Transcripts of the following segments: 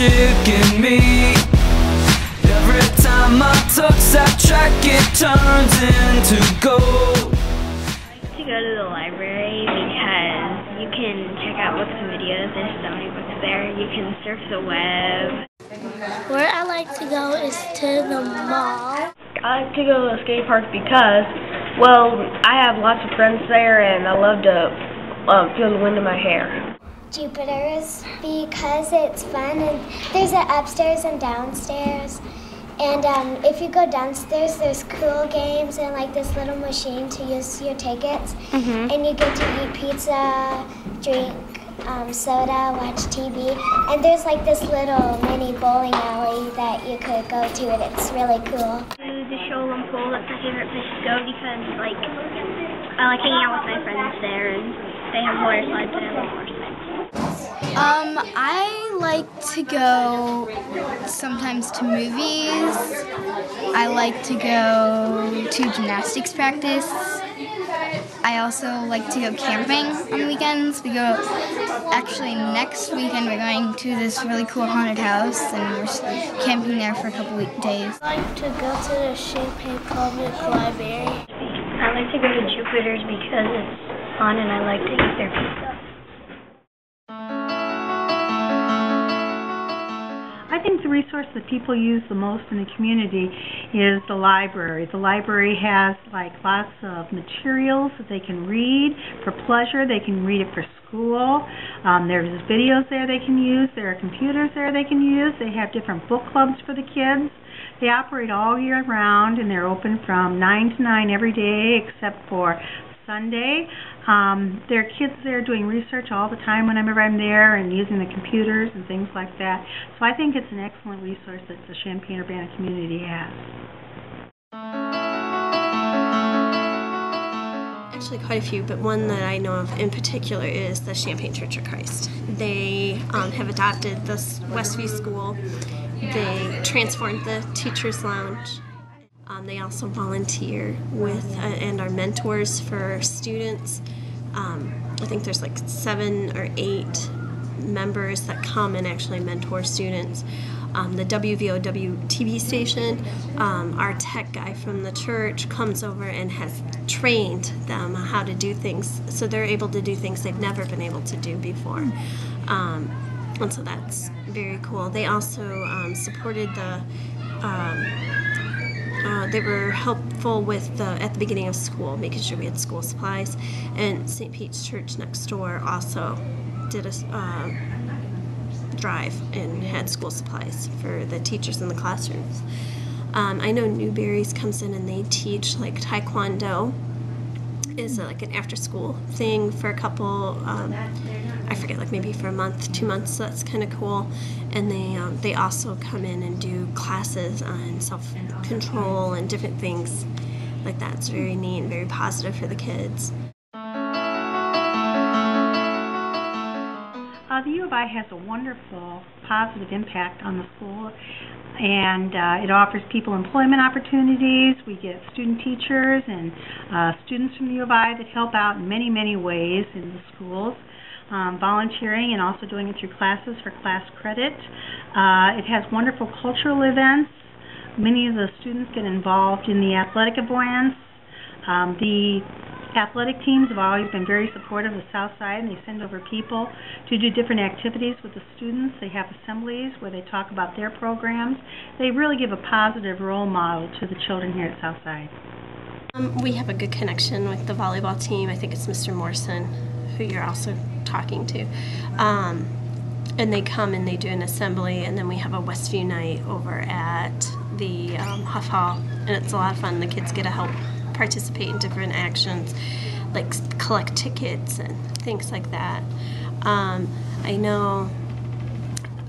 chicken meat. Every time I touch that track, it turns into gold. to go to the library because you can check out books and videos. There's so many books there. You can surf the web. Where I like to go is to the mall. I like to go to the skate park because, well, I have lots of friends there and I love to um, feel the wind in my hair. Jupiter's because it's fun and there's an upstairs and downstairs. And um, if you go downstairs, there's cool games and like this little machine to use your tickets. And you get to eat pizza, drink um, soda, watch TV. And there's like this little mini bowling alley that you could go to, and it's really cool. To the Sholem Pool, that's my favorite place to go because, like, I like hanging out with my friends there and they have water slides and I love water slides. Um, I like to go sometimes to movies. I like to go to gymnastics practice. I also like to go camping on weekends. We go, actually, next weekend we're going to this really cool haunted house and we're camping there for a couple week days. I like to go to the Champaign Public Library. I like to go to Jupiter's because it's fun and I like to eat their pizza. I think the resource that people use the most in the community is the library. The library has like lots of materials that they can read for pleasure. They can read it for school. Um, there's videos there they can use. There are computers there they can use. They have different book clubs for the kids. They operate all year round and they're open from 9 to 9 every day except for Sunday. Um, there are kids there doing research all the time whenever I'm there and using the computers and things like that. So I think it's an excellent resource that the Champaign-Urbana community has. Actually, quite a few, but one that I know of in particular is the Champaign Church of Christ. They um, have adopted this Westview School. They transformed the Teachers Lounge. Um, they also volunteer with uh, and are mentors for students. Um, I think there's like seven or eight members that come and actually mentor students. Um, the WVOW TV station, um, our tech guy from the church comes over and has trained them how to do things so they're able to do things they've never been able to do before. Um, and so that's very cool. They also um, supported the um, they were helpful with the at the beginning of school, making sure we had school supplies. And St. Pete's Church next door also did a uh, drive and had school supplies for the teachers in the classrooms. Um, I know Newberry's comes in and they teach like Taekwondo is uh, like an after school thing for a couple um, I forget like maybe for a month two months so that's kind of cool. And they um, they also come in and do classes on self control and different things like that's very neat and very positive for the kids The U of I has a wonderful positive impact on the school, and uh, it offers people employment opportunities. We get student teachers and uh, students from the U of I that help out in many, many ways in the schools. Um, volunteering and also doing it through classes for class credit. Uh, it has wonderful cultural events. Many of the students get involved in the athletic events. Um, the athletic teams have always been very supportive of the South Side, and they send over people to do different activities with the students. They have assemblies where they talk about their programs. They really give a positive role model to the children here at South Side. Um, we have a good connection with the volleyball team. I think it's Mr. Morrison, who you're also talking to. Um, and they come and they do an assembly, and then we have a Westview night over at the um, Huff Hall, and it's a lot of fun. The kids get to help participate in different actions, like collect tickets and things like that. Um, I know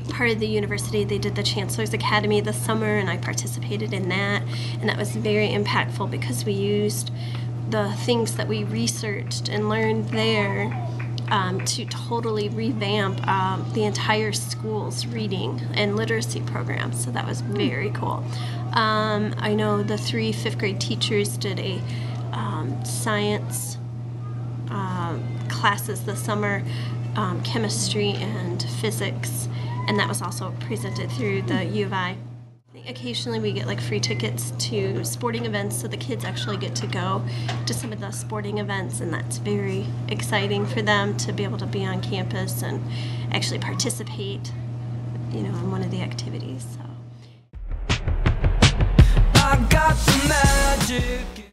part of the university they did the chancellor's academy this summer and i participated in that and that was very impactful because we used the things that we researched and learned there um, to totally revamp um, the entire school's reading and literacy program. So that was very cool. Um, i know the three fifth grade teachers did a um, science um, classes this summer um, chemistry and physics and that was also presented through the U of I. Occasionally, we get like free tickets to sporting events, so the kids actually get to go to some of the sporting events, and that's very exciting for them to be able to be on campus and actually participate, you know, in one of the activities. So.